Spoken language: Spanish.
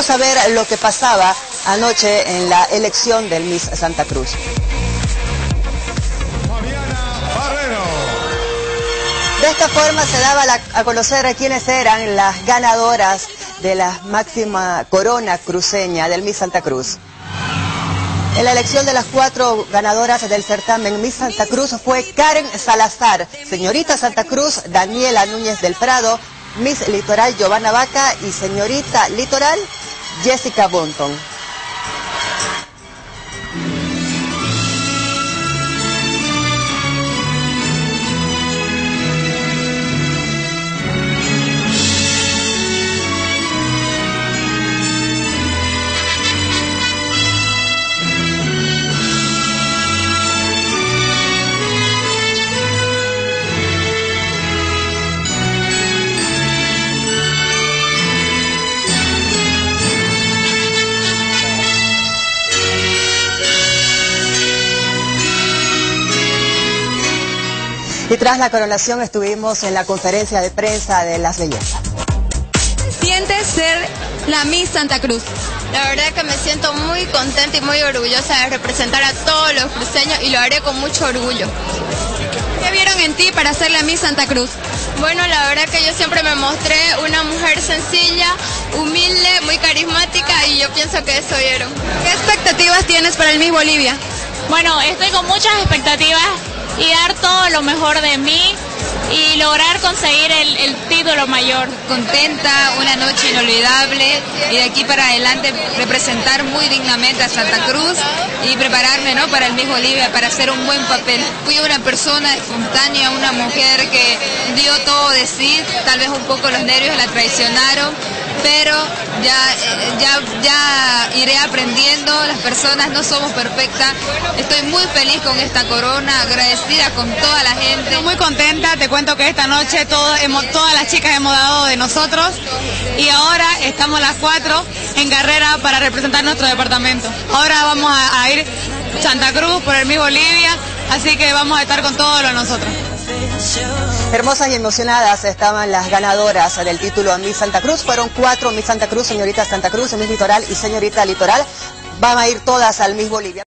Vamos a ver lo que pasaba anoche en la elección del Miss Santa Cruz. De esta forma se daba a conocer a quiénes eran las ganadoras de la máxima corona cruceña del Miss Santa Cruz. En la elección de las cuatro ganadoras del certamen Miss Santa Cruz fue Karen Salazar, señorita Santa Cruz Daniela Núñez del Prado, Miss Litoral Giovanna Vaca y señorita Litoral Jessica Bonton. Y tras la coronación estuvimos en la conferencia de prensa de las bellezas. ¿Sientes ser la Miss Santa Cruz? La verdad que me siento muy contenta y muy orgullosa de representar a todos los cruceños y lo haré con mucho orgullo. ¿Qué vieron en ti para ser la Miss Santa Cruz? Bueno, la verdad que yo siempre me mostré una mujer sencilla, humilde, muy carismática y yo pienso que eso vieron. ¿Qué expectativas tienes para el Miss Bolivia? Bueno, estoy con muchas expectativas y dar todo lo mejor de mí y lograr conseguir el, título mayor. Contenta, una noche inolvidable y de aquí para adelante representar muy dignamente a Santa Cruz y prepararme ¿no? para el Miss Bolivia, para hacer un buen papel. Fui una persona espontánea, una mujer que dio todo de sí, tal vez un poco los nervios la traicionaron, pero ya, ya, ya iré aprendiendo, las personas no somos perfectas. Estoy muy feliz con esta corona, agradecida con toda la gente. Estoy muy contenta, te cuento que esta noche hemos, todas las chicas hemos dado de nosotros y ahora estamos las cuatro en carrera para representar nuestro departamento. Ahora vamos a, a ir Santa Cruz por el Mi Bolivia, así que vamos a estar con todo lo nosotros. Hermosas y emocionadas estaban las ganadoras del título Miss Santa Cruz. Fueron cuatro Miss Santa Cruz, señorita Santa Cruz, Miss Litoral y señorita Litoral. Van a ir todas al Miss Bolivia.